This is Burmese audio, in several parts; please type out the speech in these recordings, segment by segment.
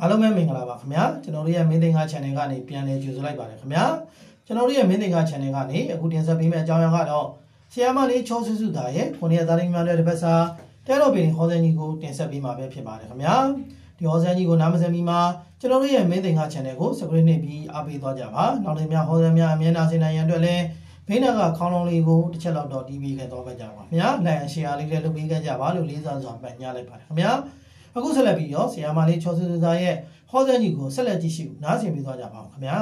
အားလုံးပဲမင်္ဂလာပါခင်ဗျာကျွန်တော်တို့ရဲ့မင်းသင်္ကာ channel ကနေပြန်လည်ကြိုဆိုလိုက်ပါတယ်ခင်ဗျာကျွန်တော်တို့ရဲ့မင်းသင်္ကာ channel ကနေအခုတင်ဆက်ပေးမယ့်အကြောင်းအရာကတော့ဆီယာမလေးချောစုစုသားရဲ့ခုနှစ်သားလေးများတဲ့တစ်ပတ်စာတဲတော်ပင်ဟောစံကြီးကိုတင်ဆက်ပေးမှာပဲဖြစ်ပါတယ်ခင်ဗျာဒီဟောစံကြီးကိုနားမစံမီမှာကျွန်တော်တို့ရဲ့မင်းသင်္ကာ channel ကို subscribe နှိပ်ပြီးအားပေးသွားကြပါနောက်တစ်များဟောစံများအမြဲတမ်းဆင်နိုင်ရန်အတွက်လည်းဘေးနာကခေါင်းလုံးလေးကိုတစ်ချက်လောက်တော့တီးပြီးခဲ့သွားကြပါခင်ဗျာလိုက်အရှယ်အားလေးလည်းလုပ်ပေးခဲ့ကြပါလို့လေးစားစွာပတ်ညလိုက်ပါတယ်ခင်ဗျာ အခုဆက်လက်ပြီးတော့ဆီယာမလေးချောစုစုသားရဲ့ဟောစံကြီးကိုဆက်လက်ကြည့်ရှုနားဆင်ပေးသွားကြပါဦးခင်ဗျာ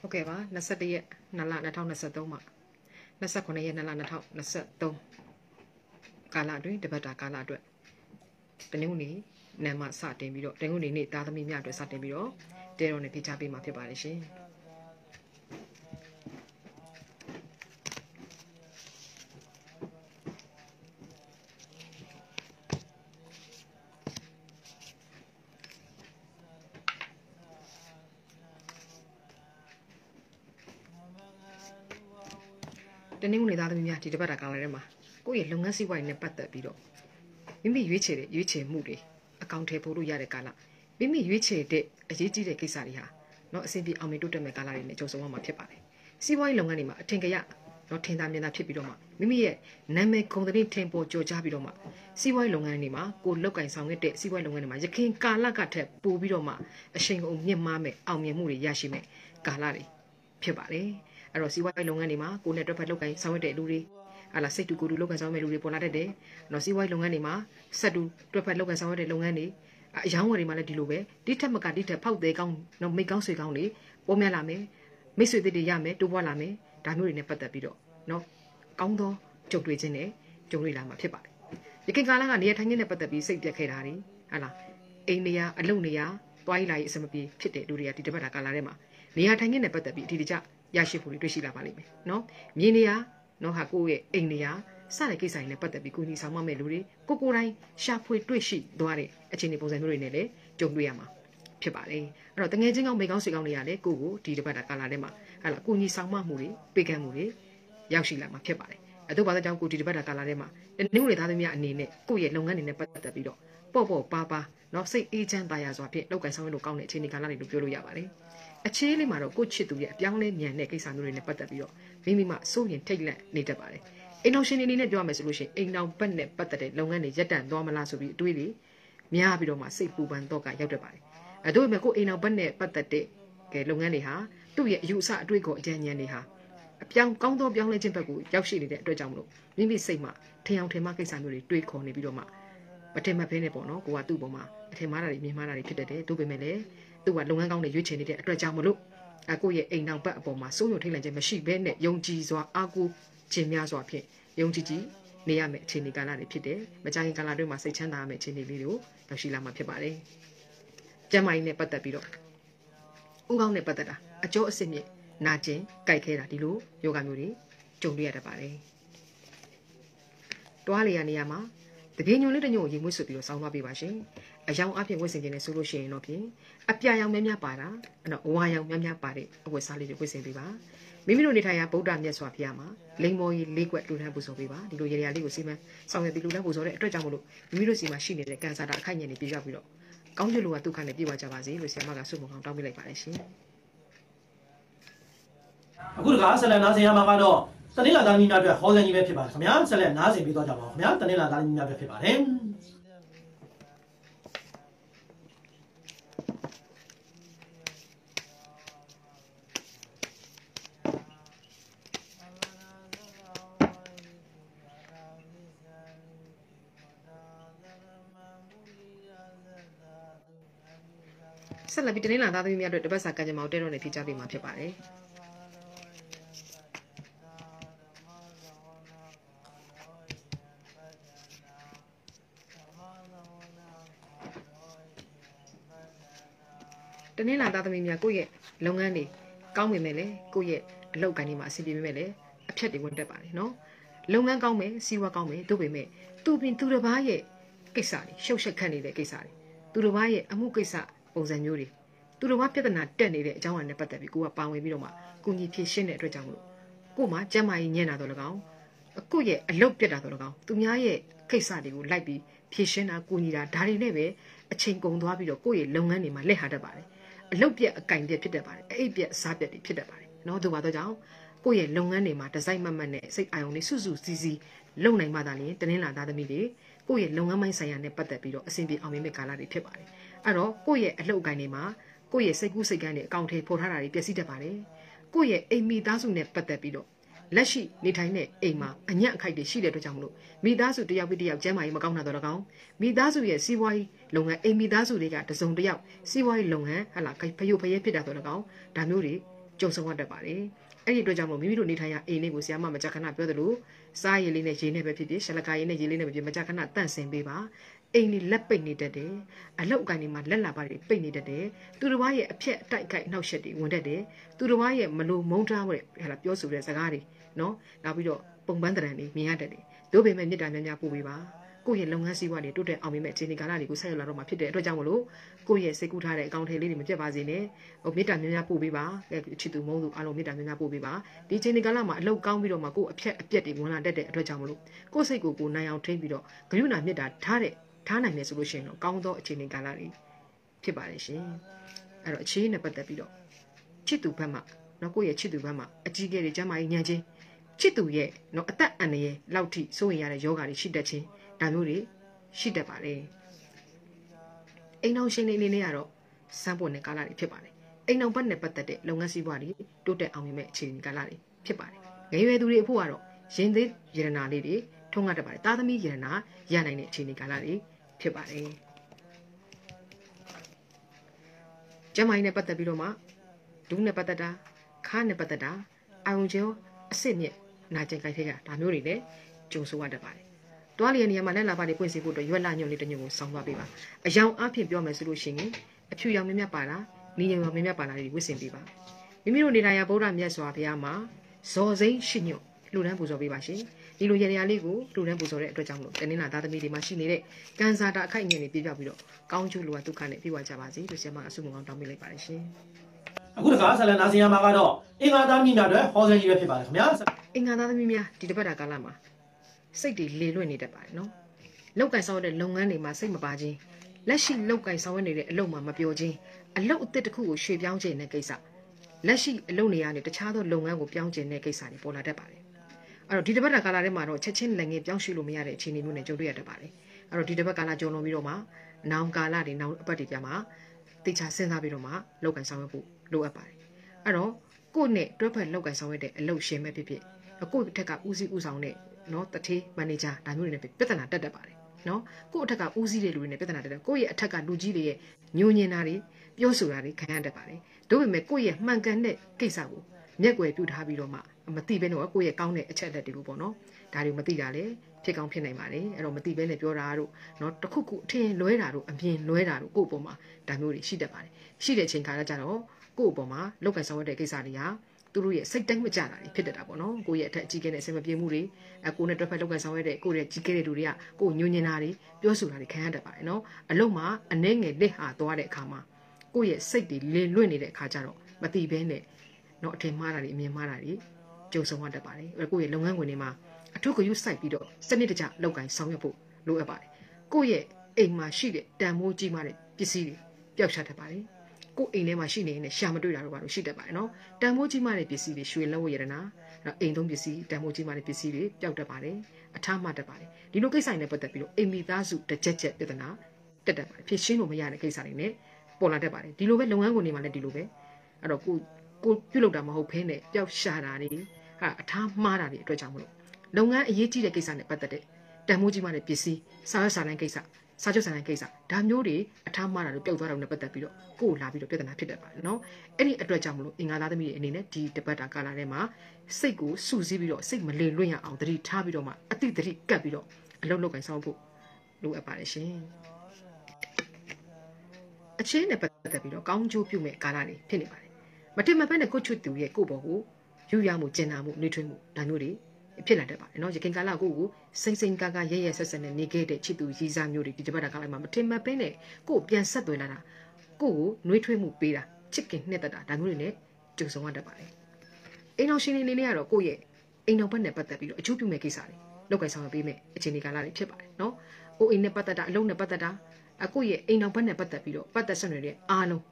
ဟုတ်ကဲ့ပါ21ရက်2လ2023မှာ29ရက်2လ2023ကာလအတွင်းတပတ်တာကာလအတွက်တနင်္ဂနွေနေ့မှာစတင်ပြီးတော့တနင်္ဂနွေနေ့သားသမီးများအတွက်စတင်ပြီးတော့တဲတော်နဲ့ဖိချပေးမှာဖြစ်ပါတယ်ရှင်တနင်္ဂနွေသားသမီးများ ဒီတစ်ပတ်တာကာလထဲမှာကိုယ့်ရဲ့လုပ်ငန်းစီးပွားရေးနဲ့ပတ်သက်ပြီးတော့မိမိရွေးချယ်တဲ့ရွေးချယ်မှုတွေအကောင့်ထဲပို့လို့ရတဲ့ကာလမိမိရွေးချယ်တဲ့အရေးကြီးတဲ့ကိစ္စတွေဟာနော်အဆင်ပြေအောင်မြင်တိုးတက်မဲ့ကာလတွေနဲ့ကြုံဆုံရမှာဖြစ်ပါတယ်စီးပွားရေးလုပ်ငန်းတွေမှာအထင်ကရနော်ထင်သာမြင်သာဖြစ်ပြီးတော့မှမိမိရဲ့နာမည်ဂုဏ်သတင်းထင်ပေါ်ကြော်ကြားပြီးတော့မှစီးပွားရေးလုပ်ငန်းတွေမှာကိုလောက်ကင်ဆောင်ခဲ့တဲ့စီးပွားရေးလုပ်ငန်းတွေမှာရခင်ကာလကထက်ပိုပြီးတော့မှအရှိန်အဟုန်မြင့်မားမဲ့အောင်မြင်မှုတွေရရှိမဲ့ကာလတွေဖြစ်ပါတယ်။ အဲ့တော့စီးပွားရေးလုပ်ငန်းတွေမှာကိုနဲ့တွက်ဖက်လောက်ကင်ဆောင်ရတဲ့လူတွေဟာလာစိတ်တူကိုယ်တူလောက်ကင်ဆောင်မဲ့လူတွေပေါ်လာတတ်တယ်။နော်စီးပွားရေးလုပ်ငန်းတွေမှာဆက်တူတွက်ဖက်လောက်ကင်ဆောင်ရတဲ့လုပ်ငန်းတွေအယောင်းဝယ်တွေမှာလည်းဒီလိုပဲဒီထက်မကဒီထက်ဖောက်သေးကောင်းနော်မိတ်ကောင်းဆွေကောင်းတွေပေါ်များလာမယ်။မိတ်ဆွေတွေရမယ်တိုးပွားလာမယ်။ဒါမျိုးတွေနဲ့ပတ်သက်ပြီးတော့နော်ကောင်းသောကြုံတွေ့ခြင်းနဲ့ကြုံတွေ့လာမှာဖြစ်ပါတယ်။ရခိုင်ကာလကနေရထိုင်ခြင်းနဲ့ပတ်သက်ပြီးစိတ်ပြက်ခဲ့တာတွေဟာလားအိမ်နေရအလုပ်နေရတွားရည်လာရေးအစမပြေဖြစ်တဲ့လူတွေကဒီတပတ်တာကာလထဲမှာနေရာထိုင်ခြင်းနဲ့ပတ်သက်ပြီးအထူးတကျ ရရှိဖို့တွေ့ရှိလာပါလိမ့်မယ်နော်။မြင်နေရနော်ဟာကိုယ့်ရဲ့အိမ်နေရစတဲ့ကိစ္စတွေနဲ့ပတ်သက်ပြီးကိုကြီးဆောင်မမဲ့လူတွေကိုကိုတိုင်းရှာဖွေတွေ့ရှိသွားတဲ့အခြေအနေပုံစံမျိုးတွေနဲ့လည်းကြုံတွေ့ရမှာဖြစ်ပါတယ်အဲ့တော့တငယ်ချင်းကောင်းမိကောင်းဆွေကောင်းတွေကလည်းကိုကိုဒီတစ်ပတ်တာကာလာထဲမှာဟာလာကိုကြီးဆောင်မမှုတွေပေးကမ်းမှုတွေရောက်ရှိလာမှာဖြစ်ပါတယ်အဲ့တော့ဘာသာကြောင့်ကိုဒီတစ်ပတ်တာကာလာထဲမှာတနင်္ဂနွေသားသမီးအနေနဲ့ကိုယ့်ရဲ့လုပ်ငန်းတွေနဲ့ပတ်သက်ပြီးတော့ပေါ့ပေါ့ပါပါနော်စိတ်အေးချမ်းသာရစွာဖြင့်လောက်ကင်ဆောင်ရလို့ကောင်းတဲ့အခြေအနေကာလတွေလို့ပြောလို့ရပါတယ် အခြေလေးမှာတော့ကိုချစ်သူရဲ့အပြောင်းလဲမြန်တဲ့ကိစ္စမျိုးတွေနဲ့ပတ်သက်ပြီးတော့မိမိမှစိုးရင်ထိတ်လန့်နေတတ်ပါတယ်အိမ်တော်ရှင်တွေအနေနဲ့ပြောရမယ်ဆိုလို့ရှိရင်အိမ်တော်ဘက်နဲ့ပတ်သက်တဲ့လုပ်ငန်းတွေရပ်တန့်သွားမလားဆိုပြီးအတွေးတွေများပြီးတော့မှစိတ်ပူပန်တော့ကရောက်တတ်ပါတယ်အဲတို့ပေမဲ့ကိုအိမ်တော်ဘက်နဲ့ပတ်သက်တဲ့ကဲလုပ်ငန်းတွေဟာသူ့ရဲ့အယူအဆအတွေးကိုအကြံဉာဏ်တွေဟာအပြောင်းကောင်းသောပြောင်းလဲခြင်းဘက်ကိုရောက်ရှိနေတဲ့အတွက်ကြောင့်မလို့မိမိစိတ်မှာထင်အောင်ထင်မှကိစ္စမျိုးတွေတွေးခေါ်နေပြီးတော့မှမထင်မှတ်ဖဲနဲ့ပေါ့နော်ကိုကသူ့ပေါ်မှာအထင်မှားတာတွေမြင်မှားတာတွေဖြစ်တတ်တယ်တို့ပေမဲ့လည်း သူကလုပ်ငန်းကောင်းတွေရွေးချယ်နေတဲ့အတွက်ကြောင့်မလို့အကိုရဲ့အိမ်နောက်ဘက်အပေါ်မှာစိုးရုံထိတ်လန့်ခြင်းမရှိဘဲနဲ့ယုံကြည်စွာအားကိုးခြင်းများစွာဖြင့်ယုံကြည်ကြည်နေရမယ့်အခြေအနေကာလတွေဖြစ်တယ်။မကြခင်ကာလတွေမှာစိတ်ချမ်းသာရမယ့်အခြေအနေလေးတွေကိုရောက်ရှိလာမှာဖြစ်ပါတယ်။ကျမ်းမာရေးနဲ့ပတ်သက်ပြီးတော့ဥကောင်းနဲ့ပတ်သက်တာအကျော်အစ်စ်မြင့်နာကျင်ကြိုက်ခဲတာဒီလိုယောဂမျိုးတွေကြုံတွေ့ရတတ်ပါတယ်။တွားလေရနေရမှာတပြေညုံလေးတညုံကိုရေမွေးဆွပြီးတော့စောင်းသွားပေးပါရှင်။ အယောင်အဖြစ်ဝတ်ဆင်ခြင်းနဲ့ဆိုလို့ရှိရင်တော့ဖြင့်အပြာရောင်များများပါတာအဲ့တော့ဝါရောင်များများပါတဲ့အဝတ်စားလေးတွေဝတ်ဆင်ပေးပါမိမိတို့နေထိုင်ရာဗုဒ္ဓမြတ်စွာဘုရားမှာလိန်မော်ကြီးလေးကွက်လူထမ်းပူဇော်ပေးပါဒီလိုရေရာလေးကိုစီမံဆောင်ရွက်ပြီးလူထမ်းပူဇော်တဲ့အတွက်ကြောင့်မလို့မိမိတို့စီမှာရှိနေတဲ့ကန်ဆာတာအခိုက်အညံ့တွေပြေရောက်ပြီးတော့ကောင်းကျိုးလိုကဒုက္ခနဲ့ပြေဝကြပါစေလို့ဆရာမကဆုမကောင်းတောင်းပေးလိုက်ပါတယ်ရှင်အခုတခါဆက်လက်နားဆင်ရမှာကတော့တနင်္လာသားသမီးများအတွက်ဟောစံကြီးပဲဖြစ်ပါတယ်ခင်ဗျာဆက်လက်နားဆင်ပြီးတော့ကြပါဦးခင်ဗျာတနင်္လာသားသမီးများပဲဖြစ်ပါတယ် ဆက်လက်ပြီးတနင်္လာသားသမီးများအတွက်တပတ်စာကံကြမ္မာကိုတဲတော့နေဖြေချပေးမှာဖြစ်ပါတယ်တနင်္လာသားသမီးများကိုယ့်ရဲ့လုပ်ငန်းတွေကောင်းပေမဲ့လည်းကိုယ့်ရဲ့အလုပ်ကိုင်းတွေမှာအဆင်ပြေပေမဲ့လည်းအဖြတ်တွေဝင်တက်ပါတယ်နော်လုပ်ငန်းကောင်းမယ်စီးပွားကောင်းမယ်တို့ပေမဲ့သူ့ပြင်သူတစ်ပါးရဲ့ကိစ္စတွေရှုပ်ရှက်ခတ်နေတဲ့ကိစ္စတွေသူတစ်ပါးရဲ့အမှုကိစ္စ ပုံစံမျိုးတွေသူတို့ကပြဿနာတက်နေတဲ့အကြောင်းအရာနဲ့ပတ်သက်ပြီးကိုကပါဝင်ပြီးတော့မှကုညီဖြည့်ရှင်းတဲ့အတွက်ကြောင့်မလို့ကိုမှကျမ်းမာရေးညံ့တာတော့လကောင်းအခုရဲ့အလုတ်ပြက်တာတော့လကောင်းသူများရဲ့ကိစ္စတွေကိုလိုက်ပြီးဖြည့်ရှင်းတာကုညီတာဒါတွေနဲ့ပဲအချိန်ကုန်သွားပြီးတော့ကိုယ့်ရဲ့လုပ်ငန်းတွေမှာလက်ဟာတတ်ပါတယ်အလုတ်ပြက်အကင်ပြက်ဖြစ်တတ်ပါတယ်အိပ်ပြက်စားပြက်တွေဖြစ်တတ်ပါတယ်နော်တို့ပါတော့ကြောင့်ကိုယ့်ရဲ့လုပ်ငန်းတွေမှာဒီဇိုင်းမမတ်နဲ့စိတ်အာရုံတွေစုစုစည်းစည်းလုပ်နိုင်မှသာလျှင်တင်းလာသားသမီးတွေကိုယ့်ရဲ့လုပ်ငန်းပိုင်းဆိုင်ရာနဲ့ပတ်သက်ပြီးတော့အဆင်ပြေအောင်မြင်မယ့်ကာလတွေဖြစ်ပါတယ် အဲ့တော့ကိုယ့်ရဲ့အလုပ်အကင်တွေမှာကိုယ့်ရဲ့စိတ်ကူးစိတ်ကန်းတွေအကောင့်ထဲပေါ်ထားတာတွေပျက်စီးတတ်ပါတယ်ကိုယ့်ရဲ့အိမ်မိသားစုနဲ့ပတ်သက်ပြီးတော့လက်ရှိနေထိုင်တဲ့အိမ်မှာအညံ့အခိုက်တွေရှိတဲ့အတွက်ကြောင့်မလို့မိသားစုတယောက်ပြီးတယောက်ကျမ်းမာရေးမကောင်းတာတော့ကောင်မိသားစုရဲ့စီးပွားရေးလုပ်ငန်းအိမ်မိသားစုတွေကတစုံတစ်ယောက်စီးပွားရေးလုပ်ငန်းဟလာဖယိုဖယဲဖြစ်တာတော့ကောင်ဒါမျိုးတွေကြုံဆုံရတတ်ပါတယ်အဲ့ဒီအတွက်ကြောင့်မို့မိမိတို့နေထိုင်ရအိမ်လေးကိုဆရာမမကြခဏပြောသလိုစားရည်လေးနဲ့ရေနဲ့ပဲဖြစ်ဖြစ်ရှလကာရည်နဲ့ရေလေးနဲ့ပဲဖြစ်မကြခဏတန့်စင်ပေးပါ အိမ်လေးလက်ပိတ်နေတတ်တယ်အလောက်အကိုင်းတွေမှာလက်လာပါတွေပိတ်နေတတ်တယ်သူတစ်ပါးရဲ့အဖြက်အတိုက်ခိုက်နှောက်ရှက်တွေဝင်တတ်တယ်သူတစ်ပါးရဲ့မလိုမုန်းထားတဲ့ဟလာပြောဆိုတဲ့စကားတွေနော်နောက်ပြီးတော့ပုံပန်းတရံတွေမြင်ရတတ်တယ်တို့ပေမဲ့မေတ္တာများများပို့ပေးပါကိုယ့်ရဲ့လုပ်ငန်းစည်းဝါးတွေတိုးတက်အောင်မြင်မဲ့အခြေအနေကာလတွေကိုဆက်ရောက်လာတော့မှာဖြစ်တဲ့အတွက်ကြောင့်မလို့ကိုယ့်ရဲ့စိတ်ကူးထားတဲ့အကောင့်ထဲလေးတွေမပြတ်ပါစေနဲ့ဟိုမေတ္တာများများပို့ပေးပါချစ်သူမုန်းသူအားလုံးမေတ္တာများများပို့ပေးပါဒီအခြေအနေကာလမှာအလောက်ကောင်းပြီးတော့မှကိုယ့်အဖြက်အပြက်တွေဝင်လာတတ်တဲ့အတွက်ကြောင့်မလို့ကိုယ့်စိတ်ကိုကိုနိုင်အောင်ထိန်းပြီးတော့ဂရုဏာမေတ္တာထားတဲ့ ထားနိုင်တယ်ဆိုလို့ရှိရင်တော့ကောင်းသောအခြေအနေကာလတွေဖြစ်ပါတယ်ရှင်အဲ့တော့အခြေအနေနဲ့ပတ်သက်ပြီးတော့ချစ်သူဘက်မှာနော်ကိုယ့်ရဲ့ချစ်သူဘက်မှာအကြီးကျယ်တွေကျမ်းမာရေးညံချင်းချစ်သူရဲ့နော်အသက်အန္တရာယ်လောက်ထိစိုးရင်ရတဲ့ယောဂါတွေရှိတတ်ခြင်းဒါမျိုးတွေရှိတတ်ပါတယ်အိမ်အောင်ရှင်နေနေနဲ့ကတော့စမ်းပွင့်တဲ့ကာလတွေဖြစ်ပါတယ်အိမ်အောင်ဘက်နဲ့ပတ်သက်တဲ့လုပ်ငန်းစည်းဝါးတွေတိုးတက်အောင်မြင်မဲ့အခြေအနေကာလတွေဖြစ်ပါတယ်ငယ်ရွယ်သူတွေအဖို့ကတော့ရင်သေးရတနာလေးတွေထုံးကားတတ်ပါတယ်သားသမီးရတနာရနိုင်တဲ့အခြေအနေကာလတွေ ဖြစ်ပါတယ်ကျမိုင်းနဲ့ပတ်သက်ပြီးတော့မှဒူးနဲ့ပတ်သက်တာခါနဲ့ပတ်သက်တာအာယုံကျော်အစ်စ်မြင့်နာကျင်ကြိုက်ခဲ့တာဒါမျိုးတွေလည်းကြုံဆိုရတတ်ပါတယ်။တွားလျက်နေရာမှာလက်လာပါတွေပွင့်စီဖို့အတွက်ရွက်လာညုံလေးတစ်ညုံကိုဆောင်းသွားပေးပါ။အယောင်အဖြစ်ပြောမယ်ဆိုလို့ရှိရင်အဖြူရောင်မြမြပါလား၊နီညံရောင်မြမြပါလားတွေဝစ်စင်ပေးပါ။မိမိတို့နေထိုင်ရာဗုဒ္ဓမြတ်စွာဘုရားမှာဇော်စိမ့်ရှိညွတ်လူတန်းပူဇော်ပေးပါရှင်။ ဒီလိုရရလေးကိုလူတန်းပူဇော်တဲ့အတွက်ကြောင့်မလို့တနင်္လာသားသမီးတွေမှာရှိနေတဲ့ကံစားတာအခိုက်အငယ်တွေပြပြပြီးတော့ကောင်းကျိုးလိုအပ်ဒုက္ခနဲ့ပြေဝကြပါစေလို့ဆရာမအဆုမကောင်းတောင်းပေးလိုက်ပါတယ်ရှင်။အခုတခါဆလန်နာစီယာမှာကတော့အင်္ဂါသားမြင့်များအတွက်ဟောစဲကြီးပဲဖြစ်ပါတယ်ခင်ဗျာအင်္ဂါသားသမီးများဒီတစ်ပတ်တာကာလမှာစိတ်တွေလေလွင့်နေတတ်ပါတယ်နော်လောက်ကင်ဆောင်ရတဲ့လုပ်ငန်းတွေမှာစိတ်မပါခြင်းလက်ရှိလောက်ကင်ဆောင်ရနေတဲ့အလုပ်မှာမပြောခြင်းအလုပ်အသစ်တစ်ခုကိုရွှေ့ပြောင်းခြင်းတဲ့ကိစ္စလက်ရှိအလုပ်နေရတဲ့တခြားသောလုပ်ငန်းကိုပြောင်းခြင်းတဲ့ကိစ္စတွေပေါ်လာတတ်ပါတယ် အဲ့တော့ဒီတစ်ပတ်တာကာလထဲမှာတော့ချက်ချင်းလည်းငယ်ပြောင်းရွှေ့လို့မရတဲ့အခြေအနေမျိုးနဲ့ကြုံတွေ့ရတတ်ပါတယ်အဲ့တော့ဒီတစ်ပတ်ကာလကြုံလုံးပြီးတော့မှနောင်ကာလတွေနောင်အပတ်တွေပြမှာတေချာစဉ်းစားပြီးတော့မှလောက်ကင်ဆောင်ရဖို့လိုအပ်ပါတယ်အဲ့တော့ကိုယ့်နဲ့တွဲဖက်လောက်ကင်ဆောင်ရတဲ့အလုပ်ရှင်ပဲဖြစ်ဖြစ်ကိုယ့်အထက်ကဦးစီးဦးဆောင်တဲ့နော်တထေးမန်နေဂျာဒါမျိုးတွေနဲ့ပြဿနာတက်တတ်ပါတယ်နော်ကိုယ့်အထက်ကဦးစီးတဲ့လူတွေနဲ့ပြဿနာတက်တယ်ကိုယ့်ရဲ့အထက်ကလူကြီးတွေရဲ့ညှို့ညင်တာတွေပြောဆိုတာတွေခံရတတ်ပါတယ်ဒါပေမဲ့ကိုယ့်ရဲ့မှန်ကန်တဲ့ကိစ္စကို မျက်ွယ်ပြုထားပြီးတော့မှမသိဘဲတော့ကိုယ့်ရဲ့ကောင်းတဲ့အချက်လက်တွေကိုပေါ့နော်ဒါတွေမသိတာလေဖြစ်ကောင်းဖြစ်နိုင်ပါတယ်အဲ့တော့မသိဘဲနဲ့ပြောတာတို့နော်တခုခုအထင်လွဲတာတို့အမြင်လွဲတာတို့ကိုယ့်အပေါ်မှာဒါမျိုးတွေရှိတတ်ပါတယ်ရှိတဲ့အချိန်ခါကျတော့ကိုယ့်အပေါ်မှာလောက်ကဆောင်ရတဲ့ကိစ္စတွေကသူတို့ရဲ့စိတ်တိုင်းမကြတာတွေဖြစ်တတ်တာပေါ့နော်ကိုယ့်ရဲ့အထက်အကြီးကဲနဲ့အဆင်မပြေမှုတွေအကိုနဲ့တွဲဖက်လောက်ကဆောင်ရတဲ့ကိုယ့်ရဲ့ကြီးကဲတဲ့လူတွေကကိုယ်ညွညင်တာတွေပြောဆိုတာတွေခံရတတ်ပါတယ်နော်အလုံးမှာအနှဲငယ်လက်ဟာသွားတဲ့အခါမှာကိုယ့်ရဲ့စိတ်တွေလေလွင့်နေတဲ့အခါကျတော့မတိဘဲနဲ့ နော်အထင်မှားတာတွေအမြင်မှားတာတွေကြုံဆုံရတတ်ပါတယ်ကိုယ့်ရဲ့လုပ်ငန်းဝင်တွေမှာအထုကယူစိုက်ပြီးတော့စနစ်တကျလောက်ကင်ဆောင်ရွက်ဖို့လိုအပ်ပါတယ်ကိုယ့်ရဲ့အိမ်မှာရှိတဲ့တန်မိုးကြီးမှတဲ့ပစ္စည်းတွေပျောက်ချတတ်ပါတယ်ကိုယ်အိမ်ထဲမှာရှိနေရင်ရှာမတွေ့တာတော့ဘာလို့ရှိတတ်ပါရဲ့နော်တန်မိုးကြီးမှတဲ့ပစ္စည်းတွေရွှေလက်ဝတ်ရတနာနော်အိမ်သုံးပစ္စည်းတန်မိုးကြီးမှတဲ့ပစ္စည်းတွေပျောက်တတ်ပါတယ်အထားမှတတ်ပါတယ်ဒီလိုကိစ္စတွေနဲ့ပတ်သက်ပြီးတော့အိမ်မိသားစုတစ်ချက်ချက်ပြဿနာတက်တတ်ပါတယ်ဖြစ်ရှင်းလို့မရတဲ့ကိစ္စတွေနဲ့ပေါ်လာတတ်ပါတယ်ဒီလိုပဲလုပ်ငန်းခွင်တွေမှာလည်းဒီလိုပဲအဲ့တော့ကို ကိုပြုတ်လောက်တာမဟုတ်ဖဲနဲ့ပျောက်ရှာတာတွေဟာအထားမှားတာတွေအတွက်ကြောင့်မလို့လုပ်ငန်းအရေးကြီးတဲ့ကိစ္စနဲ့ပတ်သက်တဲ့တန်မိုးကြီးမှတဲ့ပစ္စည်းစားရစားနိုင်ကိစ္စစာချုပ်ဆိုင်တဲ့ကိစ္စဒါမျိုးတွေအထားမှားတာတွေပျောက်သွားတာနဲ့ပတ်သက်ပြီးတော့ကိုယ်လာပြီးတော့ပြဿနာဖြစ်တတ်ပါတယ်နော်အဲ့ဒီအတွက်ကြောင့်မလို့အင်္ဂါသားသမီးတွေအနေနဲ့ဒီတပတ်တာကာလထဲမှာစိတ်ကိုစုစည်းပြီးတော့စိတ်မလေလွင့်ရအောင်တတိထားပြီးတော့မှအတိတတိကပ်ပြီးတော့အလုပ်လုပ်ကိုင်ဆောင်ဖို့လိုအပ်ပါတယ်ရှင်အချင်းနဲ့ပတ်သက်ပြီးတော့ကောင်းကျိုးပြုမဲ့ကာလတွေဖြစ်နေပါတယ် မထင်မဖက်နဲ့ကိုချွတ်သူရဲ့ကိုပေါ်ကိုယူရမှုကျင်နာမှုနှွေးထွေးမှုဒါမျိုးတွေဖြစ်လာတတ်ပါတယ်နော်ရခင်ကာလကိုကိုစိမ့်စိမ့်ကာကာရဲရဲဆက်ဆက်နဲ့နေခဲ့တဲ့ချစ်သူရည်စားမျိုးတွေဒီတစ်ပတ်တာကာလမှာမထင်မဖက်နဲ့ကိုပြန်ဆက်သွင်းလာတာကိုကိုနှွေးထွေးမှုပေးတာချစ်ခင်နှစ်သက်တာဒါမျိုးတွေနဲ့ကြုံဆောင်ရတတ်ပါတယ်အိမ်တော်ရှင်လေးလေးကတော့ကိုရဲ့အိမ်တော်ဘက်နဲ့ပတ်သက်ပြီးတော့အကျိုးပြုမဲ့ကိစ္စတွေလောက်ကိုင်ဆောင်ပေးမဲ့အခြေအနေကာလတွေဖြစ်ပါတယ်နော်။အိုအိမ်နဲ့ပတ်သက်တာအလုံးနဲ့ပတ်သက်တာအခုရဲ့အိမ်တော်ဘက်နဲ့ပတ်သက်ပြီးတော့ပတ်သက်ဆက်နွယ်တဲ့အားလုံး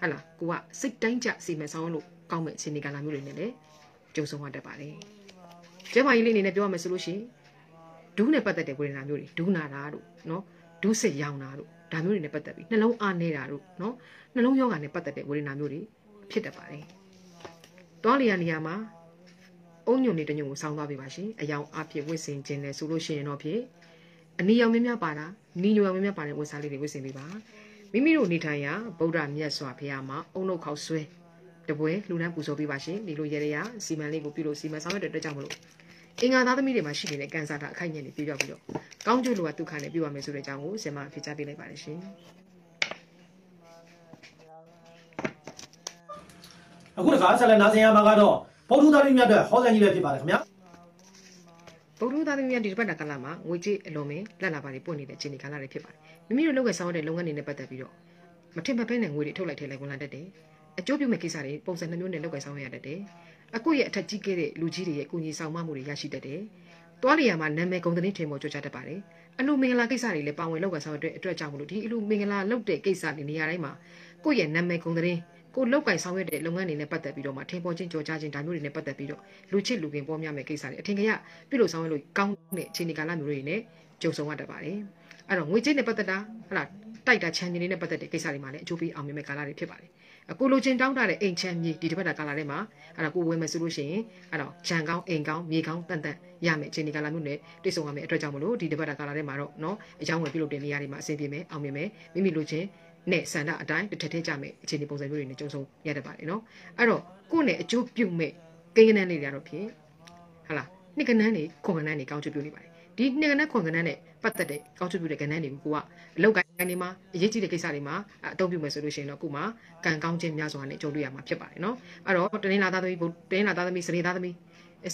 ဟာလားကိုကစိတ်တိုင်းကြစီမံဆောင်လို့ကောင်းမဲ့အခြေအနေကလာမျိုးတွေနဲ့လည်းကြုံဆုံရတတ်ပါတယ်ကျမကြီးလေးအနေနဲ့ပြောရမယ်ဆိုလို့ရှိရင်ဒူးနဲ့ပတ်သက်တဲ့ဝေဒနာမျိုးတွေဒူးနာတာတို့နော်ဒူးစစ်ရောင်တာတို့ဒါမျိုးတွေနဲ့ပတ်သက်ပြီးနှလုံးအားနေတာတို့နော်နှလုံးယောဂါနဲ့ပတ်သက်တဲ့ဝေဒနာမျိုးတွေဖြစ်တတ်ပါတယ်တွားလျာနေရာမှာအုံညုံနေတညုံကိုစောင်းသွားပြီပါရှင်အယောင်အဖြစ်ဝစ်စင်ခြင်းလဲဆိုလို့ရှိရင်တော့ဖြစ်အနီရောင်များများပါတာနီညိုရောင်များများပါတဲ့ဝတ်စားလေးတွေဝစ်စင်ပေးပါ မိမိတို့နေထိုင်ရာဗုဒ္ဓမြတ်စွာဘုရားမှာအုံနှုတ်ခေါက်ဆွဲတပွဲလူနှန်းပူဇော်ပေးပါရှင်ဒီလိုရေရရစီမံလေးကိုပြုလို့စီမံဆောင်ရွက်တဲ့အတွက်ကြောင့်မလို့အင်္ဂါသားသမီးတွေမှာရှိနေတဲ့ကန်ဆာတာအခိုက်အညံ့တွေပြပြောက်ပြီးတော့ကောင်းကျိုးလိုကဒုက္ခနဲ့ပြပါမယ်ဆိုတဲ့အကြောင်းကိုဆင်မဖြေချပေးလိုက်ပါတယ်ရှင်အခုတခါဆက်လက်နားဆင်ရမှာကတော့ဗုဒ္ဓသားလေးမြတ်အတွက်ဟောစံကြီးပဲဖြစ်ပါတယ်ခင်ဗျာဗုဒ္ဓ သားသမီးများဒီတစ်ပတ်တာကာလမှာငွေကြေးအလုံးမင်းလက်လာပါတွေပွင့်နေတဲ့အခြေအနေကာလတွေဖြစ်ပါတယ်မိမိတို့လုပ်ငန်းဆောင်တဲ့လုပ်ငန်းတွေနဲ့ပတ်သက်ပြီးတော့မထင်မဖဲနဲ့ငွေတွေထုတ်လိုက်ထည့်လိုက်ဝင်လာတတ်တယ်အကျိုးပြုမဲ့ကိစ္စတွေပုံစံနှမျိုးနဲ့လုပ်ငန်းဆောင်ရတတ်တယ်အခုရဲ့အထက်ကြီးခဲ့တဲ့လူကြီးတွေရဲ့ကုညီဆောင်မမှုတွေရရှိတတ်တယ်တွားလျာမှာနာမည်ဂုဏ်သတင်းထင်ပေါ်ကြွချတတ်ပါတယ်အလူမင်္ဂလာကိစ္စတွေလည်းပါဝင်လုပ်ငန်းဆောင်တဲ့အတွက်ကြောင့်မလို့ဒီအလူမင်္ဂလာလုပ်တဲ့ကိစ္စတွေနေရာတိုင်းမှာကိုယ့်ရဲ့နာမည်ဂုဏ်သတင်း ကိုလောက်ကင်ဆောင်ရွက်တဲ့လုပ်ငန်းတွေနဲ့ပတ်သက်ပြီးတော့မှထင်ပေါ်ချင်းကြော်ကြားခြင်းဒါမျိုးတွေနဲ့ပတ်သက်ပြီးတော့လူချစ်လူခင်ပေါ်များမယ်ကိစ္စတွေအထင်ကြီးပြုလုပ်ဆောင်ရွက်လို့ကောင်းတဲ့အခြေအနေကာလမျိုးတွေနဲ့ကြုံဆုံရတတ်ပါတယ်။အဲ့တော့ငွေကြေးနဲ့ပတ်သက်တာဟလာတိုက်တာချန်နေနဲ့ပတ်သက်တဲ့ကိစ္စတွေမှာလည်းအကျိုးပေးအောင်မြင်မဲ့ကာလတွေဖြစ်ပါတယ်။အခုလိုချင်းတောင်းတာတဲ့အိမ်ချမ်းမြေဒီတစ်ပတ်တာကာလထဲမှာအဲ့တော့ကိုဝယ်မယ်ဆိုလို့ရှိရင်အဲ့တော့ဂျန်ကောင်းအိမ်ကောင်းမြေကောင်းတန်တန်ရမယ်ခြေနေကာလမျိုးနဲ့တွေ့ဆုံရမယ်အတွက်ကြောင့်မလို့ဒီတစ်ပတ်တာကာလထဲမှာတော့နော်အကြောင်းဝင်ပြုလုပ်တဲ့နေရာတွေမှာအဆင်ပြေမယ်အောင်မြင်မယ်မိမိလိုချင်း နဲ့ဆန္ဒအတိုင်းတစ်ထက်ထကြမယ်အခြေအနေပုံစံမျိုးတွေနဲ့ကြုံဆုံရတတ်ပါတယ်နော်အဲ့တော့ကိုယ့်နဲ့အကျိုးပြုမဲ့ကိန်းကနန်းလေးတွေကတော့ဖြစ်ဟလာနှစ်ကနန်းတွေခွန်ကနန်းတွေကောင်းချပြုနေပါတယ်ဒီနှစ်ကနန်းခွန်ကနန်းနဲ့ပတ်သက်တဲ့ကောင်းချပြုတဲ့ကနန်းတွေကိုကိုကအလောက်ကိုင်းနေမှာအရေးကြီးတဲ့ကိစ္စတွေမှာအသုံးပြုမယ်ဆိုလို့ရှိရင်တော့ကို့မှာကံကောင်းခြင်းများစွာနဲ့ကြုံတွေ့ရမှာဖြစ်ပါတယ်နော်အဲ့တော့တင်းလာသားသမီးတင်းလာသားသမီးစနေသားသမီး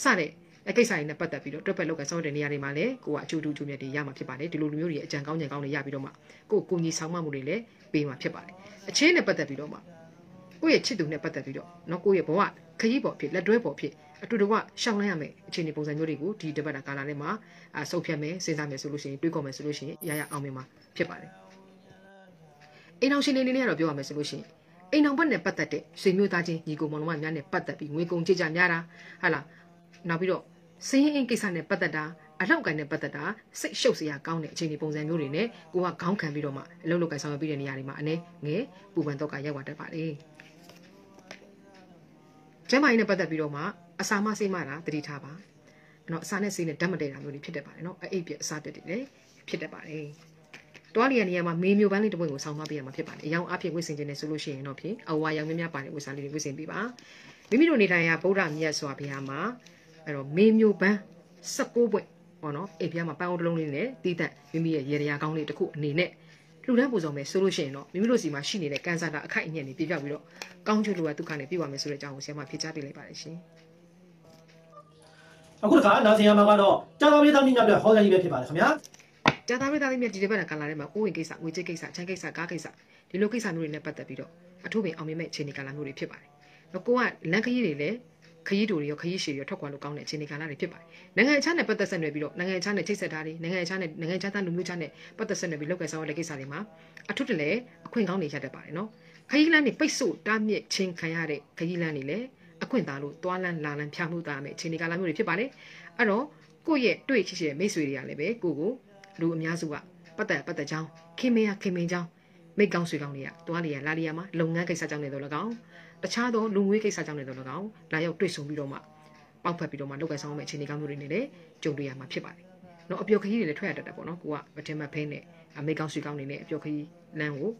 စတဲ့ အကိစ္စတွေနဲ့ပတ်သက်ပြီးတော့တွက်ပတ်လောက်ကစောတဲ့နေရာတွေမှာလည်းကိုကအကျိုးတူအကျိုးမြတ်တွေရမှာဖြစ်ပါတယ်ဒီလိုလူမျိုးတွေအကြံကောင်းကြံကောင်းတွေရပြီးတော့မှကိုကိုကြီးဆောင်မမှုတွေလည်းပေးမှာဖြစ်ပါတယ်အချင်းနဲ့ပတ်သက်ပြီးတော့မှကိုယ့်ရဲ့ချစ်သူနဲ့ပတ်သက်ပြီးတော့နော်ကိုယ့်ရဲ့ဘဝခရီးပေါ်ဖြစ်လက်တွဲပေါ်ဖြစ်အတူတကွရှောင်လန်းရမယ်အခြေအနေပုံစံမျိုးတွေကိုဒီတပတ်တာကာလထဲမှာအဆုတ်ဖြတ်မယ်စဉ်းစားမယ်ဆိုလို့ရှိရင်တွေးခေါ်မယ်ဆိုလို့ရှိရင်ရရအောင်မြင်မှာဖြစ်ပါတယ်အိမ်အောင်ရှင်နေနေကတော့ပြောရမယ်ဆိုလို့ရှိရင်အိမ်အောင်ဘက်နဲ့ပတ်သက်တဲ့ဆွေမျိုးသားချင်းညီကိုမောင်နှမများနဲ့ပတ်သက်ပြီးငွေကုန်ကြေးကြများတာဟာလားနောက်ပြီးတော့ စင်းရင်ကိစ္စနဲ့ပတ်သက်တာအလောက်ကန်နဲ့ပတ်သက်တာစိတ်ရှုပ်စရာကောင်းတဲ့အခြေအနေပုံစံမျိုးတွေနဲ့ကိုကခေါင်းခံပြီးတော့မှအလုပ်လုပ်ကန်ဆောင်ရွက်ပြီးတဲ့နေရာတွေမှာအနေငယ်ပူပန်တော့ကရောက်လာတတ်ပါလေကျမကြီးနဲ့ပတ်သက်ပြီးတော့မှအစာမဆေးမတာတတိထားပါနော်အစာနဲ့ဆေးနဲ့ဓာတ်မတည့်တာမျိုးတွေဖြစ်တတ်ပါတယ်နော်အဲ့ပြအစာတက်တယ်ဖြစ်တတ်ပါတယ်တွားလျက်နေရာမှာမေမျိုးပန်းလေးတစ်ပွင့်ကိုဆောင်းသွားပေးရမှာဖြစ်ပါတယ်။အယောင်အဖြစ်ဝစ်စင်ခြင်းနဲ့ဆိုလို့ရှိရင်တော့ဖြင့်အဝါရောင်များများပါတဲ့ဝစ်စားလေးတွေဝစ်စင်ပေးပါ။မိမိတို့နေထိုင်ရာဗုဒ္ဓမြတ်စွာဘုရားမှာ အဲ့တော့မေမျိုးပန်း16ပွင့်ပေါ့နော်အိပ်ပြားမှာပန်းအောင်တစ်လုံးလေးနဲ့တီးတန့်မိမိရဲ့ရေရရာကောင်းလေးတစ်ခုအနေနဲ့လူတန်းပူဇော်မယ်ဆိုလို့ရှိရင်တော့မိမိတို့စီမှာရှိနေတဲ့ကန်ဆာတာအခိုက်အညက်တွေပြပြောက်ပြီးတော့ကောင်းကျိုးလိုကဒုက္ခနဲ့ပြပါမယ်ဆိုတဲ့အကြောင်းကိုဆရာမဖြေချပေးလိုက်ပါတယ်ရှင်အခုတခါနားဆင်ရမှာကတော့ကြာတော်ပြည်သားကြီးမြတ်အတွက်ဟောစံကြီးပဲဖြစ်ပါတယ်ခင်ဗျာကြာသားမိသားစုမြတ်ဒီတစ်ပတ်ကကာလာထဲမှာကိုယ်ဝင်ကိစ္စငွေကြေးကိစ္စချမ်းကိစ္စကားကိစ္စဒီလိုကိစ္စမျိုးတွေနဲ့ပတ်သက်ပြီးတော့အထူးပင်အောင်မြင်မဲ့အခြေအနေကာလမျိုးတွေဖြစ်ပါတယ်။တော့ကိုကလန်ခရီးတွေလည်း ခရီးတူတွေရောခရီးရှည်တွေရောထွက်ခွာလို့ကောင်းတဲ့အခြေအနေကာလတွေဖြစ်ပါတယ်။နိုင်ငံခြားနဲ့ပတ်သက်ဆက်နွယ်ပြီးတော့နိုင်ငံခြားနဲ့ချိတ်ဆက်တာတွေနိုင်ငံခြားနဲ့နိုင်ငံခြားသားလူမျိုးခြားနဲ့ပတ်သက်ဆက်နွယ်ပြီးလုပ်ကစားရတဲ့ကိစ္စတွေမှာအထူးတလဲအခွင့်ကောင်းနေရတတ်ပါတယ်နော်။ခရီးလမ်းတွေပိတ်ဆို့တားမြစ်ချင်းခံရတဲ့ခရီးလမ်းတွေလည်းအခွင့်သားလို့တွားလန်းလာလန်းဖြာမှုသားမယ်အခြေအနေကာလမျိုးတွေဖြစ်ပါတယ်။အဲ့တော့ကိုယ့်ရဲ့တွေ့ချစ်တဲ့မိတ်ဆွေတွေကလည်းပဲကိုကိုလူအများစုကပတ်သက်ပတ်သက်ကြောင်းခင်မင်းရခင်မင်းကြောင်းမိကောင်းဆွေကောင်းတွေကတွားလျာလာလျာမှာလုပ်ငန်းကိစ္စကြောင့်လည်းတော့၎င်း တခြားသောလူငွေကိစ္စကြောင့်လည်းတော့၎င်းလာရောက်တွေ့ဆုံပြီးတော့မှပေါက်ဖက်ပြီးတော့မှလုပ်ကဆောင်မဲ့အခြေအနေကောင်းမျိုးတွေနဲ့လည်းကြုံတွေ့ရမှာဖြစ်ပါတယ်။နော်အပျော်ခရီးတွေလည်းထွက်ရတတ်တယ်ပေါ့နော်။ကိုကမတင်မဖဲနဲ့မိကောင်းဆွေကောင်းတွေနဲ့အပျော်ခရီးလမ်းကို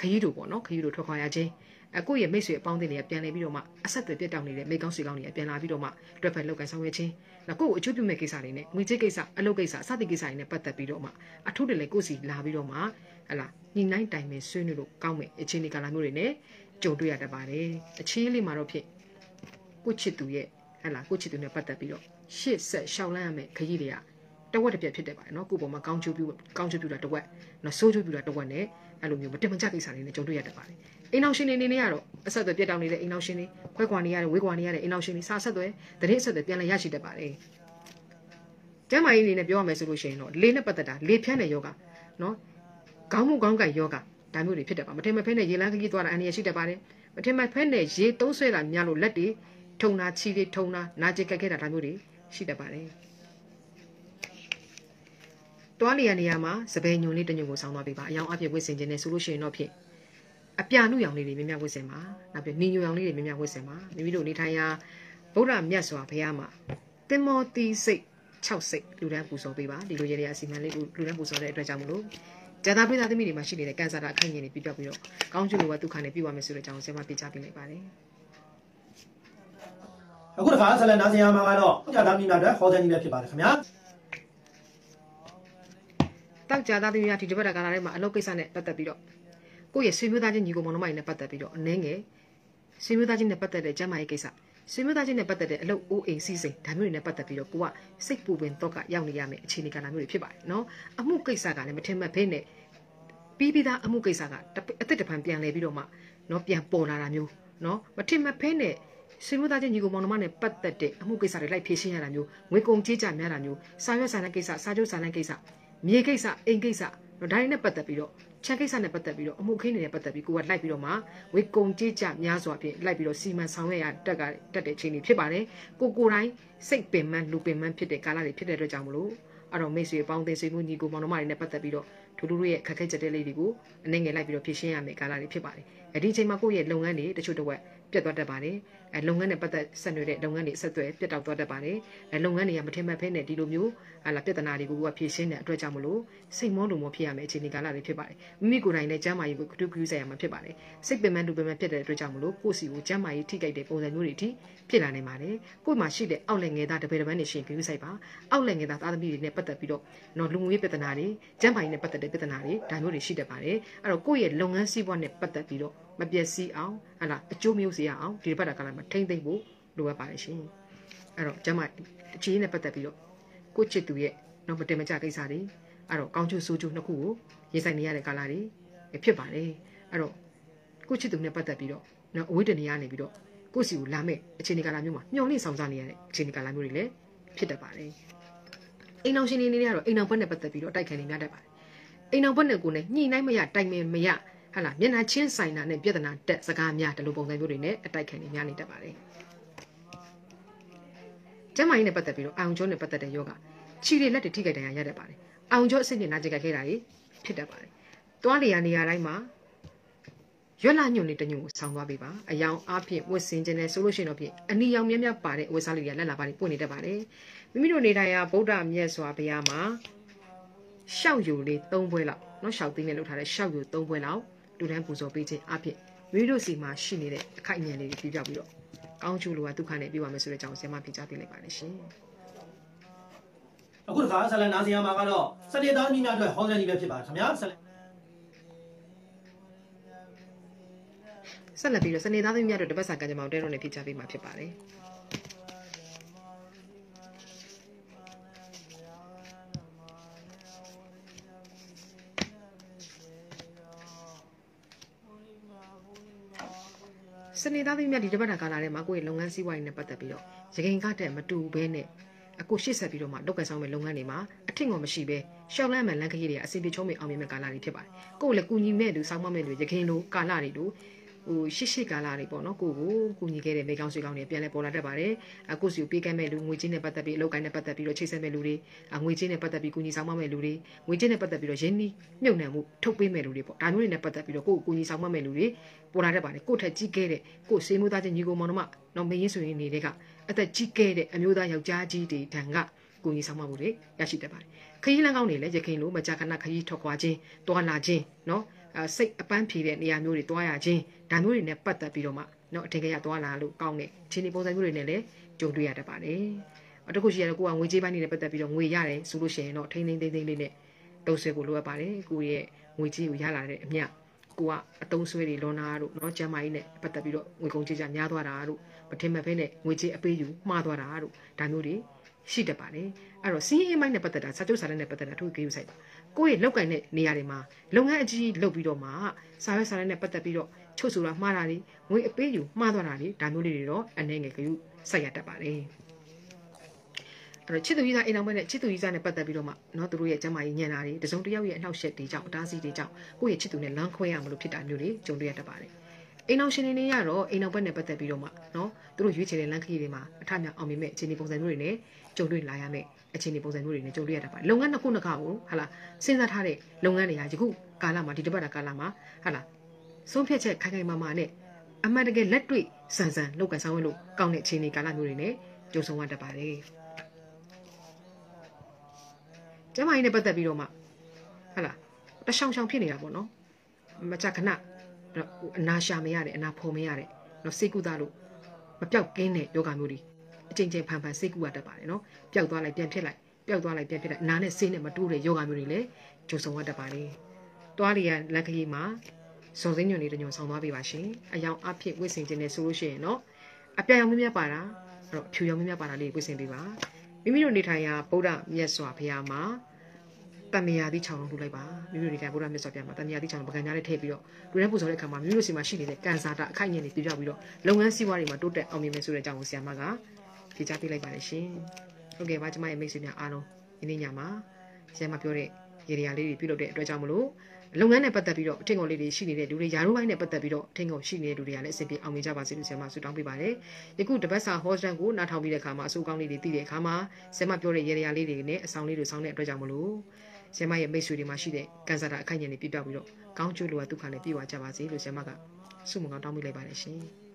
ခရီးတို့ပေါ့နော်ခရီးတို့ထွက်ခွာရခြင်းအကိုရဲ့မိတ်ဆွေအပေါင်းအသင်းတွေကပြန်လဲပြီးတော့မှအဆက်အသွယ်ပြတ်တောက်နေတဲ့မိကောင်းဆွေကောင်းတွေကပြန်လာပြီးတော့မှတွက်ဖက်လောက်ကန်ဆောင်ရွက်ခြင်းနောက်ကိုယ့်ကိုအကျိုးပြုမဲ့ကိစ္စတွေနဲ့ငွေကြေးကိစ္စအလုပ်ကိစ္စအစသည့်ကိစ္စတွေနဲ့ပတ်သက်ပြီးတော့မှအထုတလည်းကိုယ့်စီလာပြီးတော့မှဟလာညှိနှိုင်းတိုင်ပင်ဆွေးနွေးလို့ကောင်းမဲ့အခြေအနေကာလမျိုးတွေနဲ့ ကြုံတွေ့ရတတ်ပါတယ်အချင်းလေးမှာတော့ဖြစ်ကိုချစ်သူရဲ့ဟလာကိုချစ်သူနဲ့ပတ်သက်ပြီးတော့ရှေ့ဆက်ရှောက်လန်းရမယ်ခရီးတွေကတဝက်တစ်ပြက်ဖြစ်တတ်ပါတယ်နော်ကိုယ့်ပေါ်မှာကောင်းချိုးပြကောင်းချိုးပြတာတဝက်နော်ဆိုးချိုးပြတာတဝက်နဲ့အဲ့လိုမျိုးမတင်မကျကိစ္စတွေနဲ့ကြုံတွေ့ရတတ်ပါတယ်အိမ်အောင်ရှင်နေနေရတော့အဆက်အသွယ်ပြတ်တောက်နေတဲ့အိမ်အောင်ရှင်တွေခွဲခွာနေရတဲ့ဝေးခွာနေရတဲ့အိမ်အောင်ရှင်တွေစာဆက်သွယ်တရင်အဆက်အသွယ်ပြန်လဲရရှိတတ်ပါတယ်ကျမ်းမာရေးအနေနဲ့ပြောရမယ်ဆိုလို့ရှိရင်တော့လေနဲ့ပတ်သက်တာလေဖြန်းတဲ့ယောဂနော်ခေါင်းမှုခေါင်းကိုက်ယောဂ ဒါမျိုးတွေဖြစ်တယ်ပါမထင်မဖဲနဲ့ရေလန်းခကြီးသွားတာအန္တရာယ်ရှိတတ်ပါတယ်မထင်မဖဲနဲ့ရေသုံးဆွဲတာများလို့လက်တွေထုံတာချီတွေထုံတာနာကျင်ကြက်ခဲ့တာဒါမျိုးတွေရှိတတ်ပါတယ်တွားလျာနေရာမှာစပယ်ညုံလေးတညုံကိုဆောင်းသွားပေးပါအယောင်အပြည့်ဝစ်စင်ခြင်းနဲ့ဆိုလို့ရှိရင်တော့ဖြစ်အပြာနုရောင်လေးတွေမြမြဝစ်စင်ပါနောက်ပြီးနီညိုရောင်လေးတွေမြမြဝစ်စင်ပါမိမိတို့နေထိုင်ရာဗုဒ္ဓမြတ်စွာဘုရားမှာတင်မောတီစိတ်6စိတ်လူတန်းပူဇော်ပေးပါဒီလိုရေတွေအစီမံလေးလူတန်းပူဇော်တဲ့အတွက်ကြောင့်မလို့ ဇာတာပိသသမီးတွေမှာရှိနေတဲ့ကန်ဆာတာအခန့်ကြီးတွေပြပြပြီးတော့ကောင်းကျိုးလိုဝဒုက္ခနဲ့ပြည့်ဝမယ်ဆိုတဲ့အကြောင်းဆရာမပြချပေးလိုက်ပါတယ်အခုတစ်ခါဆက်လက်နားဆင်ရမှာကတော့ကြာသားမိများအတွက်ဟောတဲ့နည်းပဲဖြစ်ပါတယ်ခင်ဗျာတောက်ကြသားသမီးများဒီတစ်ပတ်ကာလထဲမှာအလုပ်ကိစ္စနဲ့ပတ်သက်ပြီးတော့ကိုယ့်ရဲ့ဆွေမျိုးသားချင်းညီကိုမောင်နှမတွေနဲ့ပတ်သက်ပြီးတော့အနှဲငယ်ဆွေမျိုးသားချင်းနဲ့ပတ်သက်တဲ့ကျမ်းမာရေးကိစ္စ ဆွေမျိုးသားချင်းနဲ့ပတ်သက်တဲ့အလုပ်အိုးအိမ်စီးစိမ်ဒါမျိုးတွေနဲ့ပတ်သက်ပြီးတော့ကိုကစိတ်ပူပင်တော့ကရောက်နေရမယ်အခြေအနေကာလမျိုးတွေဖြစ်ပါတယ်နော်အမှုကိစ္စကလည်းမထင်မှတ်ဘဲနဲ့ပြီးပြီးသားအမှုကိစ္စကအသက်တပံပြန်လဲပြီးတော့မှနော်ပြန်ပေါ်လာတာမျိုးနော်မထင်မှတ်ဘဲနဲ့ဆွေမျိုးသားချင်းညီကိုမောင်နှမနဲ့ပတ်သက်တဲ့အမှုကိစ္စတွေလိုက်ဖြေရှင်းရတာမျိုးငွေကုန်ကြေးကြများတာမျိုးစာရွက်စာတမ်းကိစ္စစာချုပ်စာတမ်းကိစ္စမြေကိစ္စအိမ်ကိစ္စတော့ဒါတွေနဲ့ပတ်သက်ပြီးတော့ ချန်ကိစ္စနဲ့ပတ်သက်ပြီးတော့အမှုခင်းတွေနဲ့ပတ်သက်ပြီးကိုကလိုက်ပြီးတော့မှဝေကုံကြေးကြများစွာဖြင့်လိုက်ပြီးတော့စီမံဆောင်ရွက်ရတက်ကတက်တဲ့ချိန်တွေဖြစ်ပါတယ်ကိုကိုတိုင်းစိတ်ပင်ပန်းလူပင်ပန်းဖြစ်တဲ့ကာလတွေဖြစ်တဲ့အတွက်ကြောင့်မလို့အဲ့တော့မိတ်ဆွေပေါင်းသိဆွေမှုညီကိုမောင်နှမတွေနဲ့ပတ်သက်ပြီးတော့ဒူဒူတို့ရဲ့ခက်ခဲချက်တဲ့လေးတွေကိုအနေငယ်လိုက်ပြီးတော့ဖြည့်ရှင်းရမယ်ကာလတွေဖြစ်ပါတယ်အဲ့ဒီချိန်မှာကိုယ့်ရဲ့လုပ်ငန်းတွေတချို့တစ်ဝက် ပြတ်သွားတတ်ပါတယ်အဲလုပ်ငန်းနဲ့ပတ်သက်ဆက်နွယ်တဲ့လုပ်ငန်းတွေဆက်သွယ်ပြတ်တောက်သွားတတ်ပါတယ်အဲလုပ်ငန်းတွေကမထင်မှတ်ဖဲနဲ့ဒီလိုမျိုးဟာလာပြဿနာတွေကိုကဖြေရှင်းတဲ့အတွက်ကြောင့်မလို့စိတ်မောလို့မဖြစ်ရမယ်အခြေအနေကာလတွေဖြစ်ပါတယ်မိမိကိုယ်တိုင်လည်းကျမ်းမာရေးကိုကတုကယူဆိုင်ရမှာဖြစ်ပါတယ်စိတ်ပင်ပန်းလူပင်ပန်းဖြစ်တဲ့အတွက်ကြောင့်မလို့ကိုယ့်စီကိုကျမ်းမာရေးထိခိုက်တဲ့ပုံစံမျိုးတွေအထိဖြစ်လာနိုင်ပါတယ်ကိုယ်မှာရှိတဲ့အောက်လက်ငယ်သားတပည့်တပန်းတွေရှင်ကယူဆိုင်ပါအောက်လက်ငယ်သားသားသမီးတွေနဲ့ပတ်သက်ပြီးတော့နော်လူမှုရေးပြဿနာတွေကျမ်းမာရေးနဲ့ပတ်သက်တဲ့ပြဿနာတွေဒါမျိုးတွေရှိတတ်ပါတယ်အဲ့တော့ကိုယ့်ရဲ့လုပ်ငန်းစည်းပွားနဲ့ပတ်သက်ပြီးတော့ မပျက်စီးအောင်ဟလာအကျိုးမျိုးစီရအောင်ဒီဘက်ကကလည်းမထိမ့်သိမ့်ဖို့လိုအပ်ပါတယ်ရှင်အဲ့တော့ကျမအခြေအနေနဲ့ပတ်သက်ပြီးတော့ကိုချစ်သူရဲ့တော့မတင်မကြကိစ္စတွေအဲ့တော့ကောင်းကျိုးဆိုးကျိုးနှစ်ခုကိုရင်ဆိုင်နေရတဲ့ကာလတွေဖြစ်ပါတယ်အဲ့တော့ကိုချစ်သူနဲ့ပတ်သက်ပြီးတော့နော်အဝိတ္တနေရနေပြီးတော့ကိုစီကိုလာမဲ့အခြေအနေကာလမျိုးမှာမျောလင့်ဆောင်စားနေရတဲ့အခြေအနေကာလမျိုးတွေလည်းဖြစ်တတ်ပါတယ်အိမ်အောင်ရှင်နေနေရတော့အိမ်အောင်ဘက်နဲ့ပတ်သက်ပြီးတော့တိုက်ခိုင်နေများတတ်ပါတယ်အိမ်အောင်ဘက်နဲ့ကိုလည်းညှိနှိုင်းမရတိုင်ပင်မရ ဟာလာမျက်နှာချင်းဆိုင်တာနဲ့ပြဿနာတက်စကားများဒီလိုပုံစံမျိုးတွေနဲ့အတိုက်ခံနေများနေတတ်ပါတယ်ကျမကြီးနဲ့ပတ်သက်ပြီးတော့အောင်ကျော်နဲ့ပတ်သက်တဲ့ယောဂခြေတွေလက်တွေထိခိုက်ဒဏ်ရာရတတ်ပါတယ်အောင်ကျော်အဆင့်နဲ့နာကျင်ကြခဲ့တာတွေဖြစ်တတ်ပါတယ်တွားလျာနေရာတိုင်းမှာရွက်လာညွန့်လေးတညွန့်ကိုဆောင်းသွားပေးပါအယောင်အားဖြင့်ဝတ်စင်ခြင်းနဲ့ဆိုလို့ရှိရင်တော့ဖြင့်အနီရောင်မြက်မြက်ပါတဲ့အဝတ်စားလေးတွေလက်လာပါနေပွင့်နေတတ်ပါတယ်မိမိတို့နေထိုင်ရာဗုဒ္ဓမြတ်စွာဘုရားမှာရှောက်ယူလေး၃ဘွဲလောက်နော်ရှောက်သိန်းနဲ့လုပ်ထားတဲ့ရှောက်ယူ၃ဘွဲလောက် လူတန်းပူဇော်ပေးခြင်းအဖြစ်မိတို့စီမှာရှိနေတဲ့အခိုက်အမြဲလေးတွေပြပြပြီးတော့ကောင်းကျိုးလိုကဒုက္ခနဲ့ပြပါမယ်ဆိုတဲ့အကြောင်းဆရာမပြချပေးလိုက်ပါတယ်ရှင်အခုတစ်ခါဆက်လက်နားဆင်ရမှာကတော့စနေသားမိများအတွက်ဟောတဲ့နည်းပဲဖြစ်ပါတယ်ခင်ဗျာဆက်လက်ဆက်လက်ပြီးတော့စနေသားသမီးများတို့တပတ်စာကံကြမ္မာတဲတော့နဲ့ပြချပေးမှာဖြစ်ပါတယ် စနေသားသမီးများဒီတပတ်တာကာလထဲမှာကိုယ့်ရဲ့လုပ်ငန်းစည်းဝါးရေးနဲ့ပတ်သက်ပြီးတော့ရခိုင်ကတဲ့မတူဘဲနဲ့အခုရှေ့ဆက်ပြီးတော့မှလုပ်ကဆောင်မဲ့လုပ်ငန်းတွေမှာအထင်ကောမရှိပဲရှောက်လန့်မှန်လန့်ခရီးတွေအစီအပြေချုံးမဲ့အောင်မြင်မဲ့ကာလတွေဖြစ်ပါတယ်။ကိုယ်လည်းကူညီမဲ့လူစောင်းမမဲ့လူရခိုင်လိုကာလတွေတို့ ဟိုရှစ်ရှစ်ကာလာတွေပေါ့နော်ကိုကိုကူညီခဲ့တဲ့မိကောင်းဆွေကောင်းတွေပြန်လဲပေါ်လာတတ်ပါတယ်အခုစီကိုပေးကမ်းမဲ့လူငွေချင်းနဲ့ပတ်သက်ပြီးအလုပ်ကိုင်းနဲ့ပတ်သက်ပြီးတော့ချိတ်ဆက်မဲ့လူတွေငွေချင်းနဲ့ပတ်သက်ပြီးကူညီဆောင်မမဲ့လူတွေငွေချင်းနဲ့ပတ်သက်ပြီးတော့ရင်းနှီးမြုပ်နှံမှုထုတ်ပေးမဲ့လူတွေပေါ့ဒါမျိုးတွေနဲ့ပတ်သက်ပြီးတော့ကိုကိုကူညီဆောင်မမဲ့လူတွေပေါ်လာတတ်ပါတယ်ကိုထက်ကြီးခဲ့တဲ့ကိုစေမိုးသားချင်းညီကိုမောင်တို့မနော်မရင်းဆွေရင်းတွေကအသက်ကြီးခဲ့တဲ့အမျိုးသားယောက်ျားကြီးတွေတန်ကကူညီဆောင်မမှုတွေရရှိတတ်ပါတယ်ခရီးလမ်းကောင်းတွေလည်းရခိုင်လိုမကြာခဏခရီးထွက်ခွာခြင်းတွာလာခြင်းနော် စိတ်အပန်းဖြေတဲ့နေရာမျိုးတွေတွားရခြင်းဒါမျိုးတွေနဲ့ပတ်သက်ပြီးတော့မှเนาะအထင်ကြီးရတွားလာလို့ကောင်းတဲ့ခြေနေပုံစံမျိုးတွေနဲ့လည်းကြုံတွေ့ရတတ်ပါတယ်အတခုရှိရတော့ကိုကငွေကြေးပိုင်းတွေနဲ့ပတ်သက်ပြီးတော့ငွေရတယ်ဆိုလို့ရှိရင်တော့ထိန်းထိန်းသိမ်းသိမ်းလေးနဲ့တုံးဆွဲကိုလိုအပ်ပါတယ်ကိုရဲ့ငွေကြေးကိုရလာတဲ့အမျှကိုကအတုံးဆွဲတွေလွန်တာတို့เนาะကျမ်းမာရေးနဲ့ပတ်သက်ပြီးတော့ငွေကုန်ကြေးကြများသွားတာတို့မထင်မှတ်ဖဲနဲ့ငွေကြေးအပေးယူမှားသွားတာတို့ဒါမျိုးတွေ ရှိတတ်ပါတယ်အဲ့တော့စီးအင်းမိုင်းနဲ့ပတ်သက်တာစာချုပ်စာတမ်းနဲ့ပတ်သက်တာသူ့ကိစ္စဆိုင်ပါကိုယ့်ရဲ့လောက်ကင်တဲ့နေရာတွေမှာလုပ်ငန်းအကြီးလုပ်ပြီးတော့မှစာရွက်စာတမ်းနဲ့ပတ်သက်ပြီးတော့ချုပ်ဆိုတာမှားတာတွေငွေအပေးယူမှားသွားတာတွေဒါမျိုးလေးတွေတော့အနေငယ်ကယူစိုက်ရတတ်ပါတယ် အဲ့တော့ချစ်သူကြီးသားအိမ်အောင်ပွဲနဲ့ချစ်သူကြီးသားနဲ့ပတ်သက်ပြီးတော့မှเนาะသူတို့ရဲ့ကျမ်းမာရေးညံတာတွေတစုံတစ်ယောက်ရဲ့အနှောက်အယှက်တွေကြောင့်အတားအဆီးတွေကြောင့်ကိုယ့်ရဲ့ချစ်သူနဲ့လမ်းခွဲရမလို့ဖြစ်တာမျိုးတွေကြုံတွေ့ရတတ်ပါတယ်အိမ်အောင်ရှင်နေနေရတော့အိမ်အောင်ဘက်နဲ့ပတ်သက်ပြီးတော့မှเนาะသူတို့ရွေးချယ်တဲ့လမ်းခရီးတွေမှာအထမြောက်အောင်မြင်မဲ့အခြေအနေပုံစံမျိုးတွေနဲ့ ကြုံတွေ့လာရမယ်အခြေအနေပုံစံမျိုးတွေနဲ့ကြုံတွေ့ရတတ်ပါတယ်လုပ်ငန်းနှစ်ခုနှစ်ခါကိုဟာလာစဉ်းစားထားတဲ့လုပ်ငန်းတွေကယခုကာလမှာဒီတစ်ပတ်တာကာလမှာဟာလာဆုံးဖြတ်ချက်ခိုင်ခိုင်မာမာနဲ့အမှန်တကယ်လက်တွေ့စံစံလောက်ကန်ဆောင်ရလို့ကောင်းတဲ့အခြေအနေကာလမျိုးတွေနဲ့ကြုံဆုံရတတ်ပါတယ်ကျမကြီးနဲ့ပတ်သက်ပြီးတော့မှဟာလာတရှောင်ရှောင်ဖြစ်နေတာပေါ့နော်မကြခဏအနာရှာမရတဲ့အနာဖော်မရတဲ့နော်စိတ်ကူးသားလို့မပြောက်ကင်းတဲ့ယောဂမျိုးတွေ အချိန်ချင်းဖန်ဖန်စိတ်ကူးရတတ်ပါတယ်နော်ပျောက်သွားလိုက်ပြန်ဖြစ်လိုက်ပျောက်သွားလိုက်ပြန်ဖြစ်လိုက်အနာနဲ့ဆေးနဲ့မတိုးတဲ့ယောဂမျိုးတွေလည်းကြုံဆုံရတတ်ပါတယ်တွားလျာလက်ခရီးမှာစုံစင်းညွန်လေးတညွန်ဆောင်သွားပေးပါရှင်အယောင်အဖြစ်ဝိစင်ခြင်းနဲ့ဆိုလို့ရှိရင်နော်အပြာရောင်မြမြပါတာအဲ့တော့ဖြူရောင်မြမြပါတာလေးဝိစင်ပေးပါမိမိတို့နေထိုင်ရာဗုဒ္ဓမြတ်စွာဘုရားမှာတမယာတိ6လုံးလှူလိုက်ပါမိမိတို့နေထိုင်ဗုဒ္ဓမြတ်စွာဘုရားမှာတမယာတိ6လုံးပကံကြားလေးထည့်ပြီးတော့လူတိုင်းပူဇော်တဲ့အခါမှာမိမိတို့စီမှာရှိနေတဲ့ကန်စာတာအခိုက်အငယ်တွေပြပြပြီးတော့လုပ်ငန်းစီးပွားတွေမှာတိုးတက်အောင်မြင်မယ်ဆိုတဲ့အကြောင်းကိုဆရာမက ဖြေချပေးလိုက်ပါတယ်ရှင်ဟုတ်ကဲ့ပါကျမရဲ့မိတ်ဆွေများအားလုံးဒီနေ့ညမှာဆရာမပြောတဲ့ရေဒီယာလေးတွေပြုလုပ်တဲ့အတွက်ကြောင့်မလို့လုပ်ငန်းနဲ့ပတ်သက်ပြီးတော့အထင်ကုန်လေးတွေရှိနေတဲ့လူတွေယာရုပိုင်းနဲ့ပတ်သက်ပြီးတော့အထင်ကုန်ရှိနေတဲ့လူတွေကလည်းအဆင်ပြေအောင်မြင်ကြပါစေလို့ဆရာမဆုတောင်းပေးပါတယ်။ယခုတပတ်စာဟောစတန်ကိုနားထောင်ပြီးတဲ့အခါမှာအဆိုးကောင်းလေးတွေသိတဲ့အခါမှာဆရာမပြောတဲ့ရေဒီယာလေးတွေနဲ့အဆောင်လေးတွေဆောင်းတဲ့အတွက်ကြောင့်မလို့ဆရာမရဲ့မိတ်ဆွေတွေမှာရှိတဲ့ကန်ဆာတာအခိုက်အငယ်တွေပြပြပြီးတော့ကောင်းကျိုးလိုအပ်ဒုက္ခနဲ့ပြေဝကြပါစေလို့ဆရာမကဆုမကောင်းတောင်းပေးလိုက်ပါတယ်ရှင်။